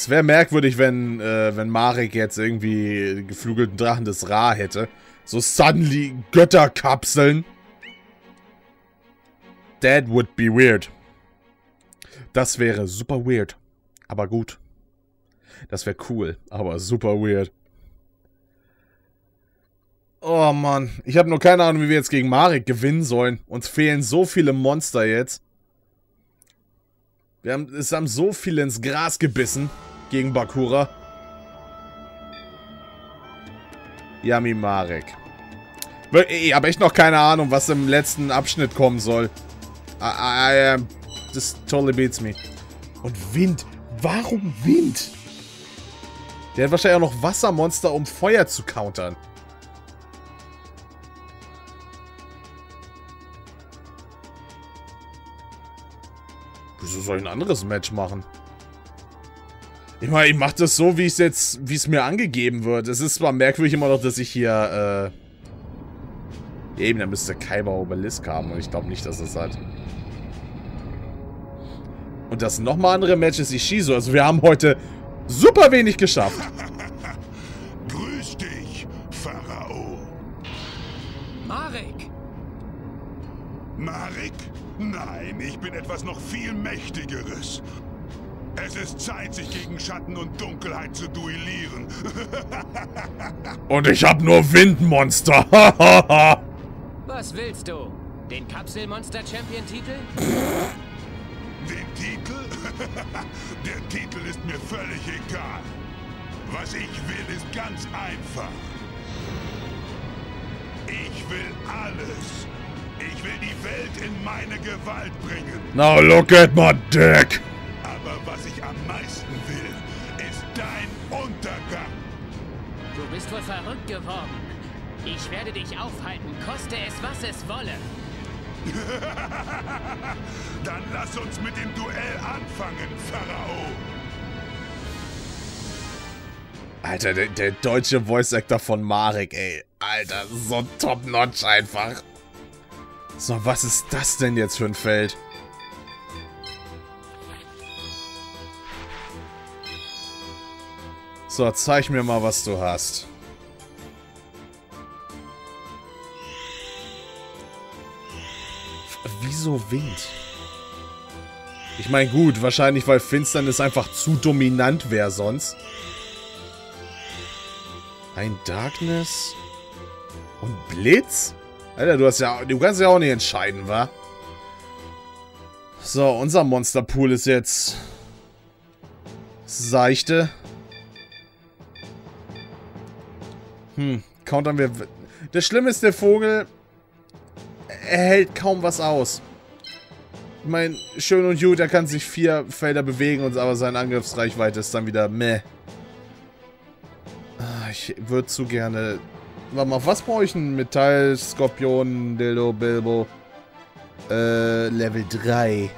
Es wäre merkwürdig, wenn, äh, wenn Marek jetzt irgendwie geflügelten Drachen des Ra hätte. So suddenly Götterkapseln. That would be weird. Das wäre super weird. Aber gut. Das wäre cool, aber super weird. Oh Mann, ich habe nur keine Ahnung, wie wir jetzt gegen Marek gewinnen sollen. Uns fehlen so viele Monster jetzt. Wir haben, es haben so viele ins Gras gebissen gegen Bakura. Yami Marek. Ich habe echt noch keine Ahnung, was im letzten Abschnitt kommen soll. I, I, this totally beats me. Und Wind. Warum Wind? Der hat wahrscheinlich auch noch Wassermonster, um Feuer zu countern. Wieso soll ich ein anderes Match machen? Ich meine, ich mache das so, wie es jetzt, wie es mir angegeben wird. Es ist zwar merkwürdig immer noch, dass ich hier, äh... Eben, da müsste Kaiba Obelisk haben und ich glaube nicht, dass es hat. Und das nochmal andere Match ist Ishizo. Also wir haben heute super wenig geschafft. Grüß dich, Pharao. Marek! Marek? Nein, ich bin etwas noch viel Mächtigeres. Es ist Zeit, sich gegen Schatten und Dunkelheit zu duellieren. und ich hab nur Windmonster. Was willst du? Den Kapselmonster-Champion-Titel? Den Titel? Der Titel ist mir völlig egal. Was ich will, ist ganz einfach. Ich will alles. Ich will die Welt in meine Gewalt bringen. Now look at my dick. Was ich am meisten will, ist dein Untergang. Du bist wohl verrückt geworden. Ich werde dich aufhalten, koste es, was es wolle. Dann lass uns mit dem Duell anfangen, Pharao. Alter, der, der deutsche Voice-Actor von Marek, ey. Alter, so top-notch einfach. So, was ist das denn jetzt für ein Feld? So, zeig mir mal, was du hast. Wieso Wind? Ich meine, gut, wahrscheinlich, weil Finsternis einfach zu dominant wäre sonst. Ein Darkness und Blitz? Alter, du, hast ja, du kannst ja auch nicht entscheiden, wa? So, unser Monsterpool ist jetzt seichte. Hm, countern wir... Das Schlimme ist, der Vogel... Er hält kaum was aus. Ich meine, schön und gut, er kann sich vier Felder bewegen, und aber seine Angriffsreichweite ist dann wieder meh. Ah, ich würde zu gerne... Warte mal, was brauche ich? Ein Metall, Skorpion, Dildo, Bilbo. Äh, Level 3.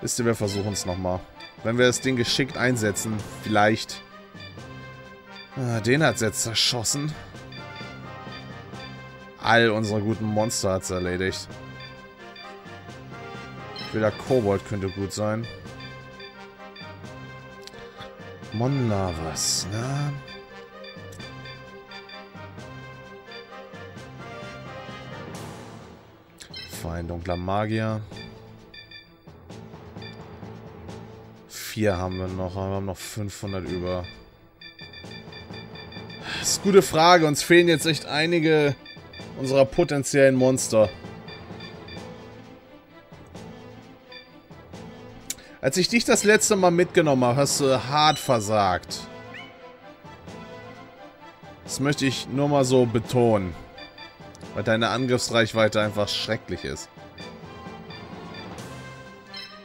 Wisst ihr, wir versuchen es nochmal. Wenn wir das Ding geschickt einsetzen, vielleicht... Ah, den hat es jetzt zerschossen. All unsere guten Monster hat es erledigt. Wieder Kobold könnte gut sein. Monlavas, ne? Fein, dunkler Magier. Vier haben wir noch, wir haben noch 500 über. Ist gute Frage, uns fehlen jetzt echt einige unserer potenziellen Monster. Als ich dich das letzte Mal mitgenommen habe, hast du hart versagt. Das möchte ich nur mal so betonen. Weil deine Angriffsreichweite einfach schrecklich ist.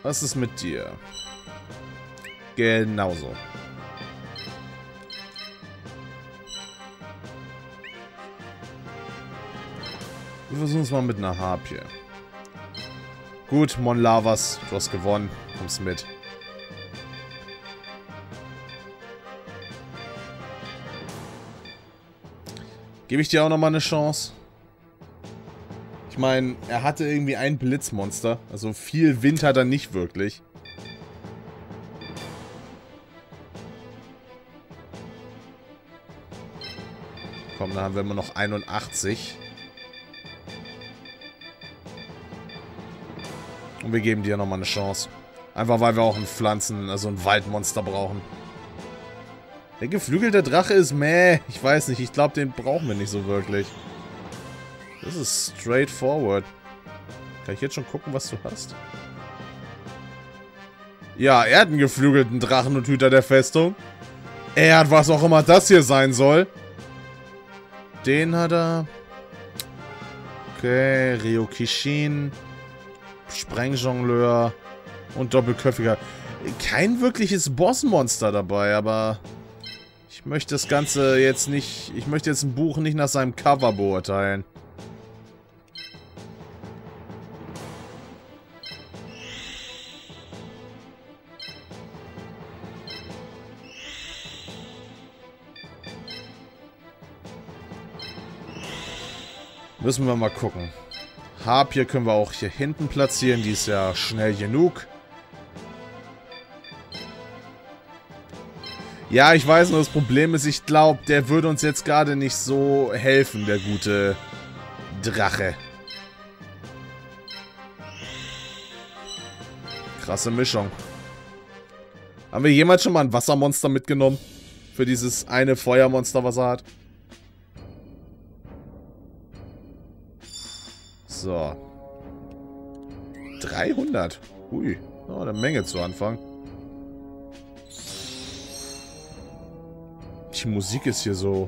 Was ist mit dir? Genauso. Wir versuchen es mal mit einer Harpie. Gut, Mon Lavas, du hast gewonnen. Kommst mit. Gebe ich dir auch nochmal eine Chance? Ich meine, er hatte irgendwie ein Blitzmonster. Also viel Wind hat er nicht wirklich. Komm, da haben wir immer noch 81. Und wir geben dir nochmal eine Chance. Einfach weil wir auch ein Pflanzen, also ein Waldmonster brauchen. Der geflügelte Drache ist meh. Ich weiß nicht, ich glaube, den brauchen wir nicht so wirklich. Das ist straightforward. Kann ich jetzt schon gucken, was du hast? Ja, er hat einen geflügelten Drachen und Hüter der Festung. Er hat was auch immer das hier sein soll. Den hat er. Okay, Ryokishin. Sprengjongleur und Doppelköpfiger. Kein wirkliches Bossmonster dabei, aber ich möchte das Ganze jetzt nicht... Ich möchte jetzt ein Buch nicht nach seinem Cover beurteilen. Müssen wir mal gucken. Harpier können wir auch hier hinten platzieren. Die ist ja schnell genug. Ja, ich weiß nur, das Problem ist, ich glaube, der würde uns jetzt gerade nicht so helfen, der gute Drache. Krasse Mischung. Haben wir jemals schon mal ein Wassermonster mitgenommen? Für dieses eine Feuermonster, was er hat? So. 300. Hui. Oh, eine Menge zu Anfang. Die Musik ist hier so...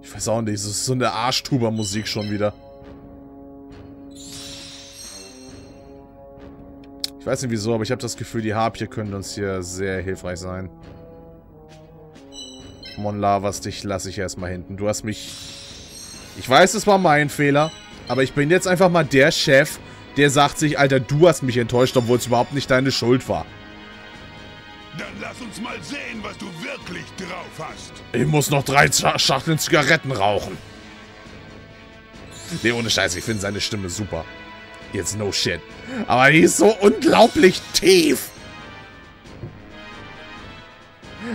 Ich weiß auch nicht, es ist so eine Arschtuber-Musik schon wieder. Ich weiß nicht wieso, aber ich habe das Gefühl, die Harpie können uns hier sehr hilfreich sein. Mon Lavas, dich lasse ich erstmal hinten. Du hast mich ich weiß, es war mein Fehler, aber ich bin jetzt einfach mal der Chef, der sagt sich, Alter, du hast mich enttäuscht, obwohl es überhaupt nicht deine Schuld war. Dann lass uns mal sehen, was du wirklich drauf hast. Ich muss noch drei Schachteln Zigaretten rauchen. Nee, ohne Scheiß, ich finde seine Stimme super. Jetzt no shit. Aber die ist so unglaublich tief.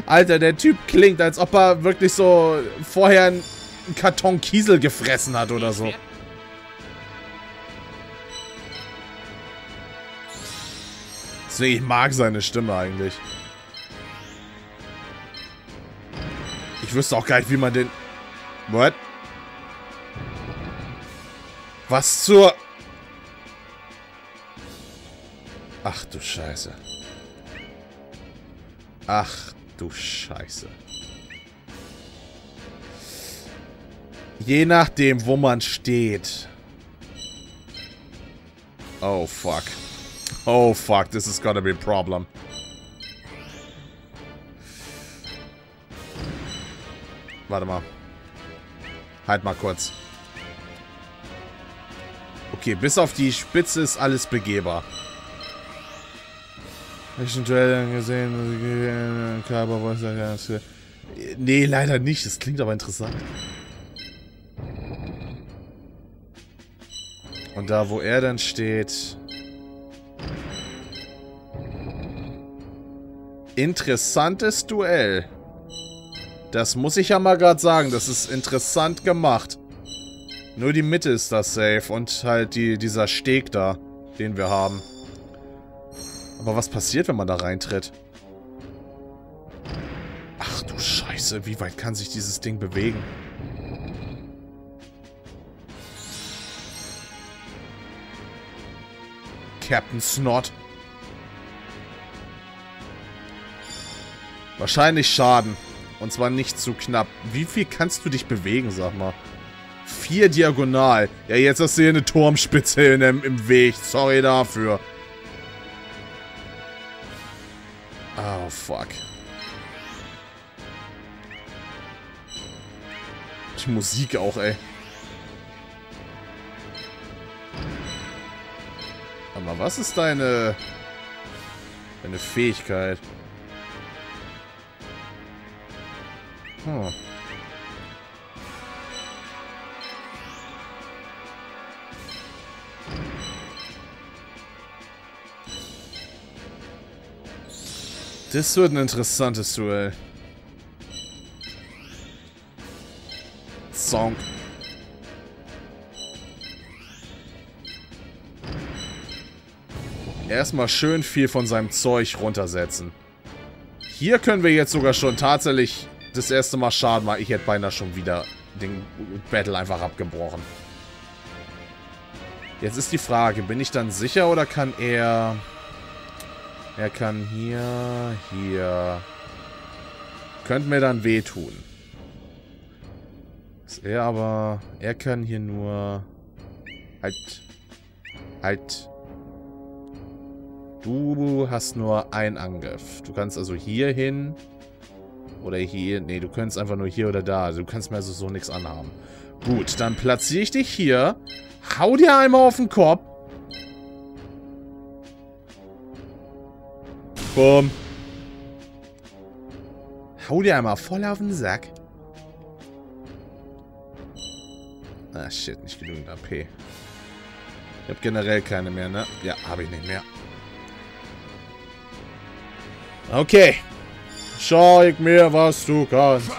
Alter, der Typ klingt, als ob er wirklich so vorher ein einen Karton Kiesel gefressen hat oder so. Deswegen, ich mag seine Stimme eigentlich. Ich wüsste auch gar nicht, wie man den... What? Was zur... Ach du Scheiße. Ach du Scheiße. Je nachdem, wo man steht. Oh, fuck. Oh, fuck. This is gonna be a problem. Warte mal. Halt mal kurz. Okay, bis auf die Spitze ist alles begehbar. Welchen Trailer gesehen? Nee, leider nicht. Das klingt aber interessant. Und da, wo er dann steht... Interessantes Duell. Das muss ich ja mal gerade sagen. Das ist interessant gemacht. Nur die Mitte ist das safe. Und halt die, dieser Steg da, den wir haben. Aber was passiert, wenn man da reintritt? Ach du Scheiße, wie weit kann sich dieses Ding bewegen? Captain Snot. Wahrscheinlich Schaden. Und zwar nicht zu knapp. Wie viel kannst du dich bewegen, sag mal? Vier diagonal. Ja, jetzt hast du hier eine Turmspitze in dem, im Weg. Sorry dafür. Oh, fuck. Die Musik auch, ey. Mal, was ist deine... Deine Fähigkeit? Hm. Das wird ein interessantes Duell. Zonk. Erstmal schön viel von seinem Zeug runtersetzen. Hier können wir jetzt sogar schon tatsächlich das erste Mal Schaden machen. Ich hätte beinahe schon wieder den Battle einfach abgebrochen. Jetzt ist die Frage, bin ich dann sicher oder kann er... Er kann hier, hier... Könnte mir dann wehtun. Ist er aber... Er kann hier nur... Halt. Halt. Du hast nur einen Angriff. Du kannst also hier hin. Oder hier. Nee, du könntest einfach nur hier oder da. Du kannst mir also so nichts anhaben. Gut, dann platziere ich dich hier. Hau dir einmal auf den Kopf. Boom. Hau dir einmal voll auf den Sack. Ah, shit, nicht genügend AP. Ich habe generell keine mehr, ne? Ja, habe ich nicht mehr. Okay. Zeig mir, was du kannst.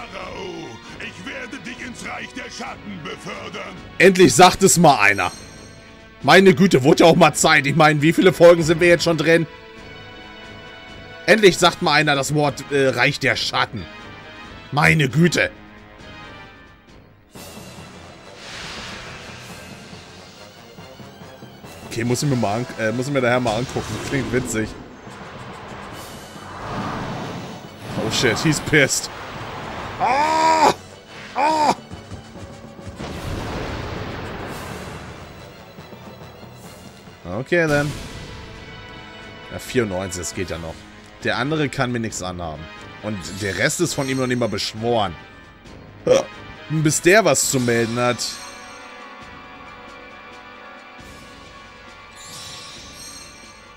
Ich werde dich ins Reich der Schatten befördern. Endlich sagt es mal einer. Meine Güte, wurde ja auch mal Zeit. Ich meine, wie viele Folgen sind wir jetzt schon drin? Endlich sagt mal einer das Wort äh, Reich der Schatten. Meine Güte. Okay, muss ich mir mal äh, muss ich mir daher mal angucken. Klingt witzig. Oh shit, he's pissed. Ah! Ah! Okay, dann. Ja, 94, das geht ja noch. Der andere kann mir nichts anhaben. Und der Rest ist von ihm noch nicht mal beschworen. Bis der was zu melden hat.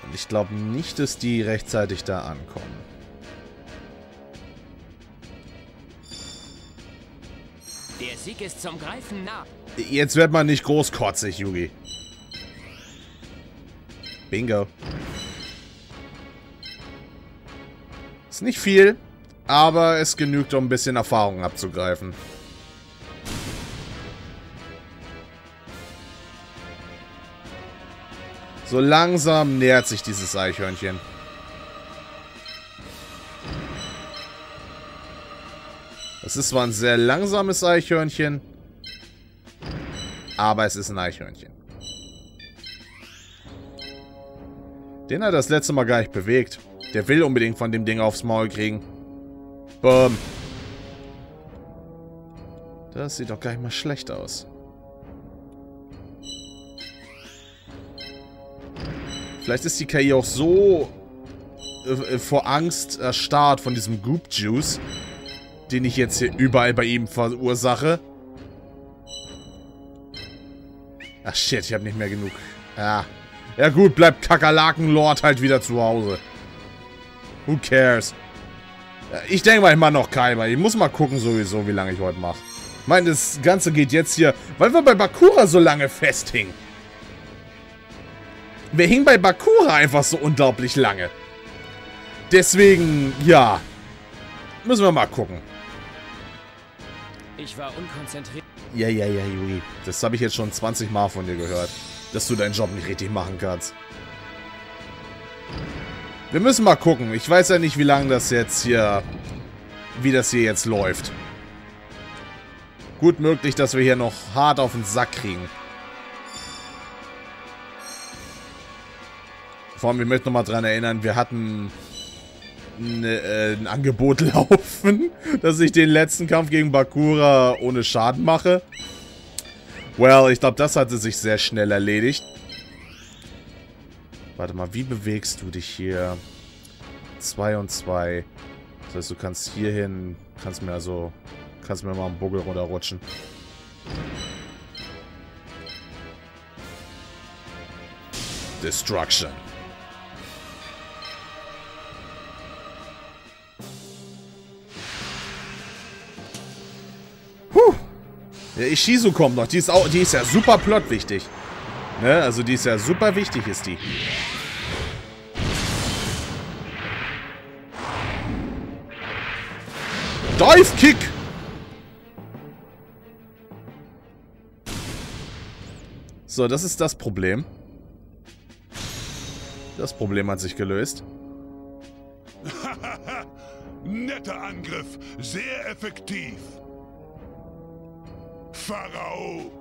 Und ich glaube nicht, dass die rechtzeitig da ankommen. Sieg ist zum Greifen nah. Jetzt wird man nicht großkotzig, Yugi. Bingo. Ist nicht viel, aber es genügt, um ein bisschen Erfahrung abzugreifen. So langsam nähert sich dieses Eichhörnchen. Es ist zwar ein sehr langsames Eichhörnchen, aber es ist ein Eichhörnchen. Den hat das letzte Mal gar nicht bewegt. Der will unbedingt von dem Ding aufs Maul kriegen. Boom. Das sieht doch gar nicht mal schlecht aus. Vielleicht ist die KI auch so äh, vor Angst erstarrt von diesem Goop Juice, den ich jetzt hier überall bei ihm verursache. Ach shit, ich habe nicht mehr genug. Ja. Ja gut, bleibt Kakerlaken-Lord halt wieder zu Hause. Who cares? Ich denke mal, ich mache noch Kaiba. Ich muss mal gucken sowieso, wie lange ich heute mache. Ich meine, das Ganze geht jetzt hier, weil wir bei Bakura so lange festhingen. Wir hingen bei Bakura einfach so unglaublich lange. Deswegen, ja. Müssen wir mal gucken. Ich war unkonzentriert. Ja, ja, ja, Yui. Das habe ich jetzt schon 20 Mal von dir gehört. Dass du deinen Job nicht richtig machen kannst. Wir müssen mal gucken. Ich weiß ja nicht, wie lange das jetzt hier... Wie das hier jetzt läuft. Gut möglich, dass wir hier noch hart auf den Sack kriegen. Vor allem, wir möchten nochmal dran erinnern, wir hatten ein, äh, ein Angebot laufen, dass ich den letzten Kampf gegen Bakura ohne Schaden mache. Well, ich glaube, das hatte sich sehr schnell erledigt. Warte mal, wie bewegst du dich hier? 2 und 2. Das heißt, du kannst hier hin, kannst mir also, kannst mir mal einen Buggel runterrutschen. Destruction. Ishizu kommt noch. Die ist, auch, die ist ja super plotwichtig. Ne? Also die ist ja super wichtig, ist die. Dive Kick! So, das ist das Problem. Das Problem hat sich gelöst. Netter Angriff, sehr effektiv. Pharao.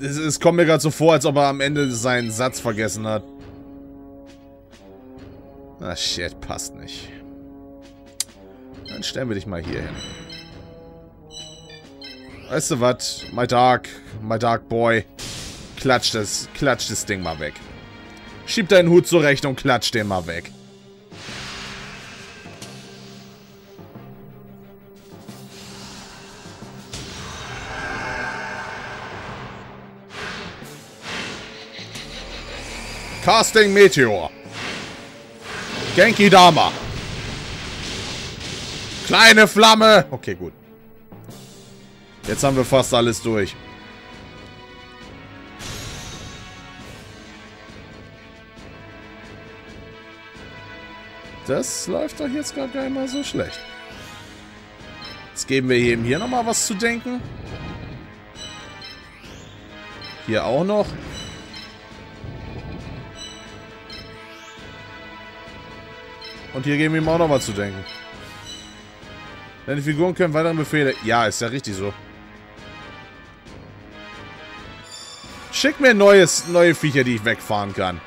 Es, kommt mir gerade so vor, als ob er am Ende seinen Satz vergessen hat. Ah, shit, passt nicht. Dann stellen wir dich mal hier hin. Weißt du was? My Dark, my Dark Boy. Klatsch das, klatsch das Ding mal weg. Schieb deinen Hut zurecht und klatsch den mal weg. Casting Meteor. Genki Dama. Kleine Flamme. Okay, gut. Jetzt haben wir fast alles durch. Das läuft doch jetzt gar nicht mal so schlecht. Jetzt geben wir eben hier nochmal was zu denken. Hier auch noch. Und hier geben wir ihm auch noch was zu denken. Deine Figuren können weitere Befehle... Ja, ist ja richtig so. Schick mir neues, neue Viecher, die ich wegfahren kann.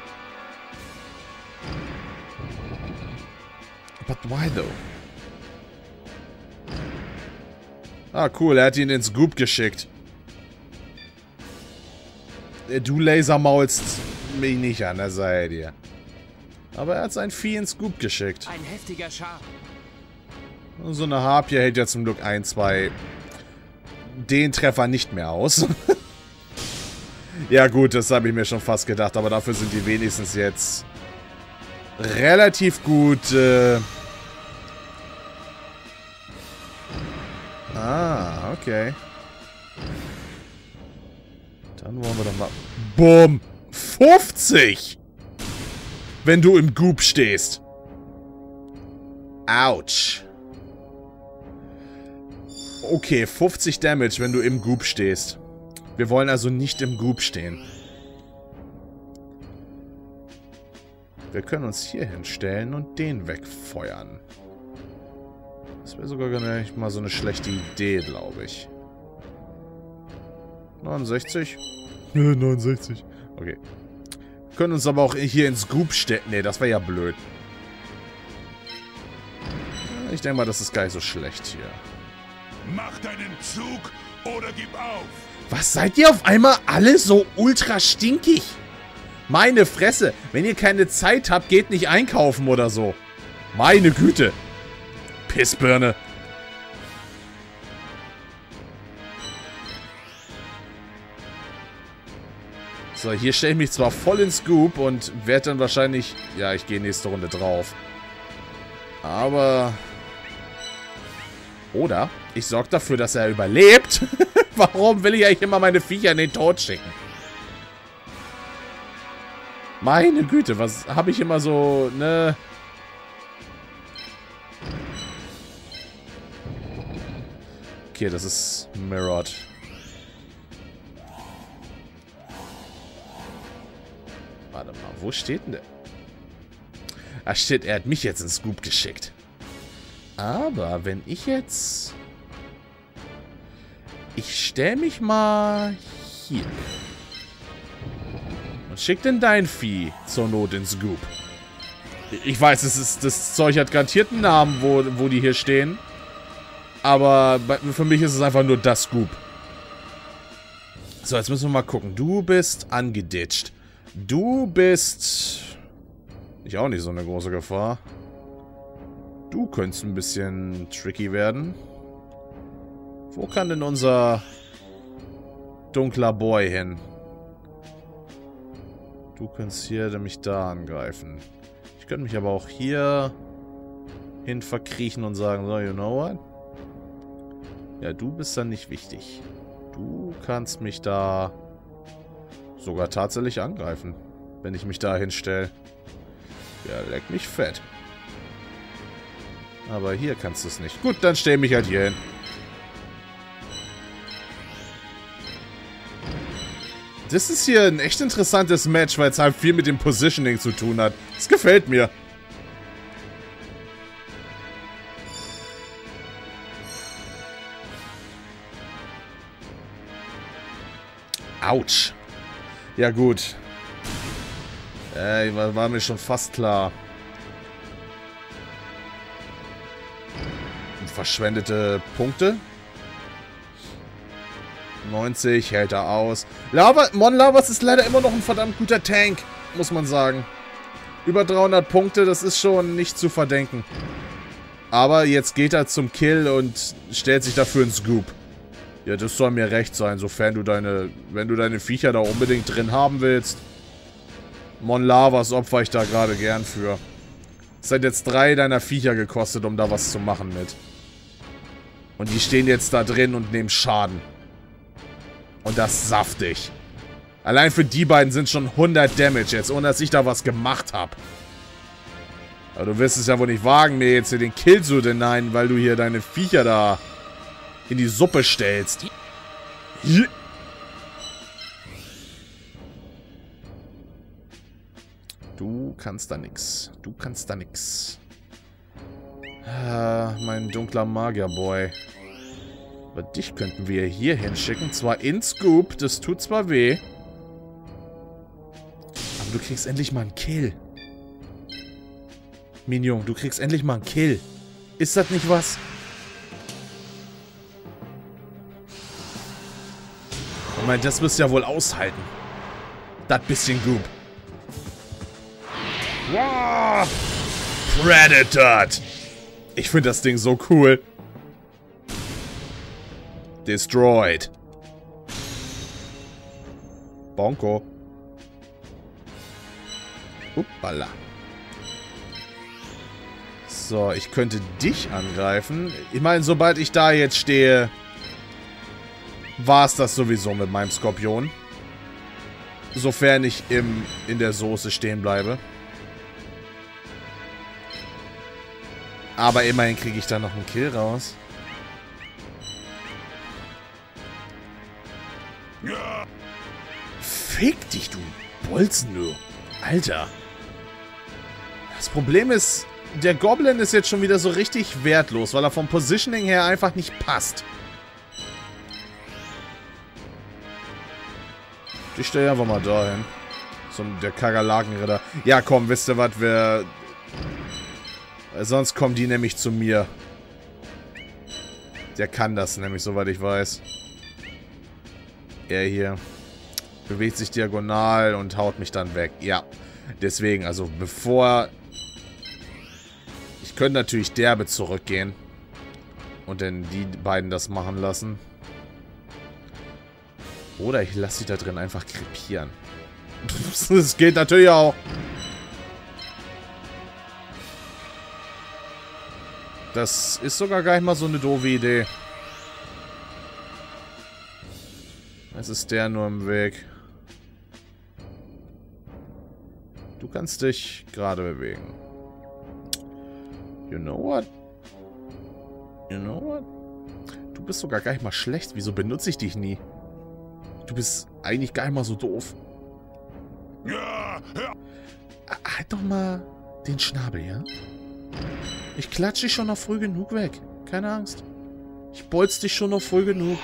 But why though? Ah, cool. Er hat ihn ins Goop geschickt. Äh, du lasermaulst mich nicht an, das sei dir. Aber er hat sein Vieh ins Goop geschickt. Ein heftiger Schaden. So eine Harpie hält ja zum Glück ein, zwei den Treffer nicht mehr aus. ja gut, das habe ich mir schon fast gedacht, aber dafür sind die wenigstens jetzt relativ gut... Äh ah, okay. Dann wollen wir doch mal... Bumm! 50! Wenn du im Goop stehst. Autsch. Okay, 50 Damage, wenn du im Goop stehst. Wir wollen also nicht im Goop stehen. Wir können uns hier hinstellen und den wegfeuern. Das wäre sogar gar nicht mal so eine schlechte Idee, glaube ich. 69? Nö, 69. Okay. Wir können uns aber auch hier ins Goop stellen. Ne, das wäre ja blöd. Ich denke mal, das ist gar nicht so schlecht hier. Mach deinen Zug oder gib auf. Was seid ihr auf einmal alle so ultra stinkig? Meine Fresse, wenn ihr keine Zeit habt, geht nicht einkaufen oder so. Meine Güte. Pissbirne. So, hier stelle ich mich zwar voll ins Scoop und werde dann wahrscheinlich... Ja, ich gehe nächste Runde drauf. Aber... Oder ich sorge dafür, dass er überlebt. Warum will ich eigentlich immer meine Viecher in den Tod schicken? Meine Güte, was habe ich immer so, ne... Okay, das ist Mirrored. Wo steht denn der? Ach shit, er hat mich jetzt ins Scoop geschickt. Aber wenn ich jetzt... Ich stelle mich mal hier. Und schick denn dein Vieh zur Not ins Scoop. Ich weiß, es ist, das Zeug hat garantiert einen Namen, wo, wo die hier stehen. Aber für mich ist es einfach nur das Scoop. So, jetzt müssen wir mal gucken. Du bist angeditscht. Du bist... Ich auch nicht so eine große Gefahr. Du könntest ein bisschen tricky werden. Wo kann denn unser dunkler Boy hin? Du könntest hier nämlich da angreifen. Ich könnte mich aber auch hier hin verkriechen und sagen, so, you know what? Ja, du bist dann nicht wichtig. Du kannst mich da sogar tatsächlich angreifen, wenn ich mich da hinstelle. Ja, leck mich fett. Aber hier kannst du es nicht. Gut, dann stell mich halt hier hin. Das ist hier ein echt interessantes Match, weil es halt viel mit dem Positioning zu tun hat. Das gefällt mir. Autsch. Ja gut. Äh, war, war mir schon fast klar. Verschwendete Punkte. 90, hält er aus. Lava, Mon Lavas ist leider immer noch ein verdammt guter Tank, muss man sagen. Über 300 Punkte, das ist schon nicht zu verdenken. Aber jetzt geht er zum Kill und stellt sich dafür ins Scoop. Ja, das soll mir recht sein, sofern du deine, wenn du deine Viecher da unbedingt drin haben willst. Mon Lavas opfer ich da gerade gern für. Es hat jetzt drei deiner Viecher gekostet, um da was zu machen mit. Und die stehen jetzt da drin und nehmen Schaden. Und das saftig. Allein für die beiden sind schon 100 Damage jetzt, ohne dass ich da was gemacht habe. Aber du wirst es ja wohl nicht wagen, mir jetzt hier den Kill zu denyen, weil du hier deine Viecher da in die Suppe stellst. Hier. Du kannst da nix. Du kannst da nix. Ah, mein dunkler Magierboy. Aber dich könnten wir hier hinschicken. Zwar in Scoop, das tut zwar weh. Aber du kriegst endlich mal einen Kill. Minion, du kriegst endlich mal einen Kill. Ist das nicht was? Meine, das wirst du ja wohl aushalten. Das bisschen Goop. Wow. Predator. Ich finde das Ding so cool. Destroyed. Bonko. Uppala. So, ich könnte dich angreifen. Ich meine, sobald ich da jetzt stehe, war es das sowieso mit meinem Skorpion. Sofern ich im, in der Soße stehen bleibe. Aber immerhin kriege ich da noch einen Kill raus. Fick dich, du Bolzen, du. Alter. Das Problem ist, der Goblin ist jetzt schon wieder so richtig wertlos, weil er vom Positioning her einfach nicht passt. Ich stelle einfach mal dahin. So der Kakerlakenritter. Ja, komm, wisst ihr was, wir... Sonst kommen die nämlich zu mir. Der kann das nämlich, soweit ich weiß. Er hier bewegt sich diagonal und haut mich dann weg. Ja, deswegen, also bevor... Ich könnte natürlich derbe zurückgehen. Und dann die beiden das machen lassen. Oder ich lasse sie da drin einfach krepieren. Das geht natürlich auch. Das ist sogar gar nicht mal so eine doofe Idee. Es ist der nur im Weg. Du kannst dich gerade bewegen. You know what? You know what? Du bist sogar gar nicht mal schlecht. Wieso benutze ich dich nie? Du bist eigentlich gar nicht mal so doof. Ja, ja. Halt doch mal den Schnabel, ja? Ich klatsche dich schon noch früh genug weg. Keine Angst. Ich bolz dich schon noch früh genug.